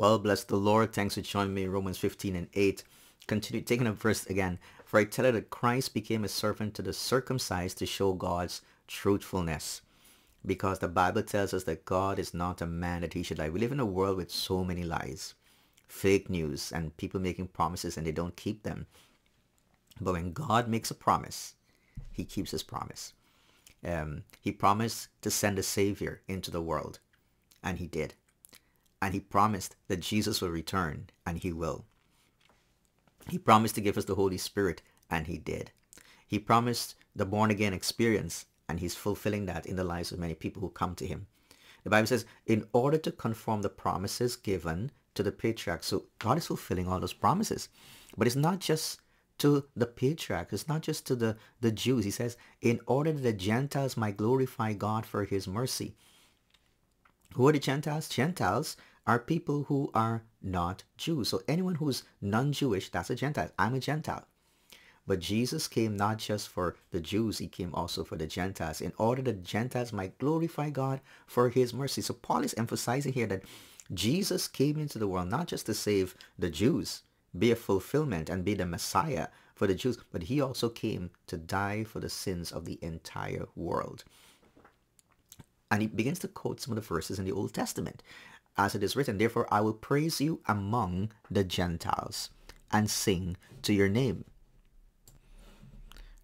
Well, bless the Lord. Thanks for joining me. Romans 15 and 8. Continue taking a verse again. For I tell you that Christ became a servant to the circumcised to show God's truthfulness. Because the Bible tells us that God is not a man that he should lie. We live in a world with so many lies, fake news, and people making promises and they don't keep them. But when God makes a promise, he keeps his promise. Um, he promised to send a savior into the world, and he did. And he promised that Jesus will return, and he will. He promised to give us the Holy Spirit, and he did. He promised the born-again experience, and he's fulfilling that in the lives of many people who come to him. The Bible says, in order to conform the promises given to the patriarchs, so God is fulfilling all those promises. But it's not just to the patriarchs, it's not just to the, the Jews. He says, in order that the Gentiles might glorify God for his mercy. Who are the Gentiles? Gentiles are people who are not Jews. So anyone who's non-Jewish, that's a Gentile. I'm a Gentile. But Jesus came not just for the Jews, he came also for the Gentiles in order that Gentiles might glorify God for his mercy. So Paul is emphasizing here that Jesus came into the world not just to save the Jews, be a fulfillment and be the Messiah for the Jews, but he also came to die for the sins of the entire world. And he begins to quote some of the verses in the Old Testament as it is written, Therefore I will praise you among the Gentiles and sing to your name.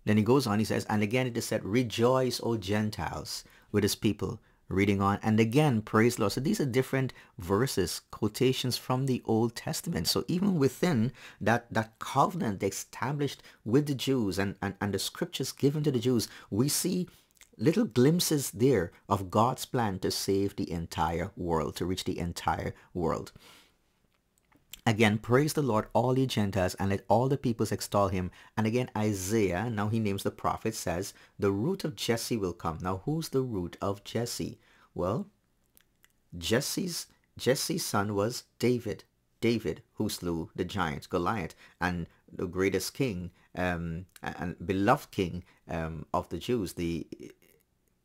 Then he goes on, he says, And again it is said, Rejoice, O Gentiles, with his people. Reading on, and again, praise Lord. So these are different verses, quotations from the Old Testament. So even within that, that covenant established with the Jews and, and, and the scriptures given to the Jews, we see little glimpses there of God's plan to save the entire world, to reach the entire world. Again, praise the Lord, all ye Gentiles, and let all the peoples extol him. And again, Isaiah, now he names the prophet, says, the root of Jesse will come. Now, who's the root of Jesse? Well, Jesse's, Jesse's son was David. David, who slew the giant Goliath, and the greatest king um, and beloved king um, of the Jews, the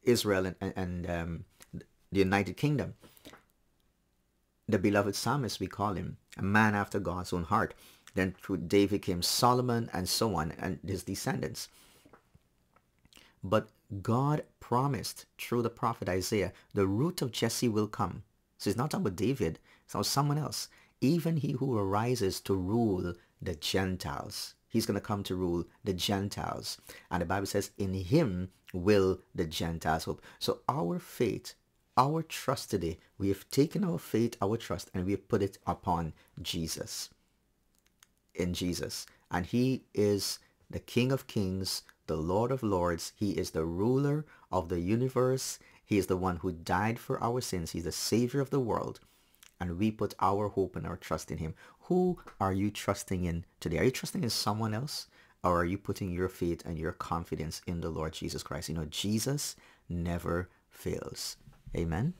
Israel and, and um, the United Kingdom. The beloved psalmist, we call him, a man after God's own heart. Then through David came Solomon and so on, and his descendants. But God promised through the prophet Isaiah, the root of Jesse will come. So it's not about David, it's about someone else. Even he who arises to rule the Gentiles. He's going to come to rule the Gentiles. And the Bible says, in him will the Gentiles hope. So our faith, our trust today, we have taken our faith, our trust, and we have put it upon Jesus. In Jesus. And he is the King of kings, the Lord of lords. He is the ruler of the universe. He is the one who died for our sins. He's the savior of the world and we put our hope and our trust in him. Who are you trusting in today? Are you trusting in someone else? Or are you putting your faith and your confidence in the Lord Jesus Christ? You know, Jesus never fails. Amen.